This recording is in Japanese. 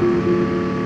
You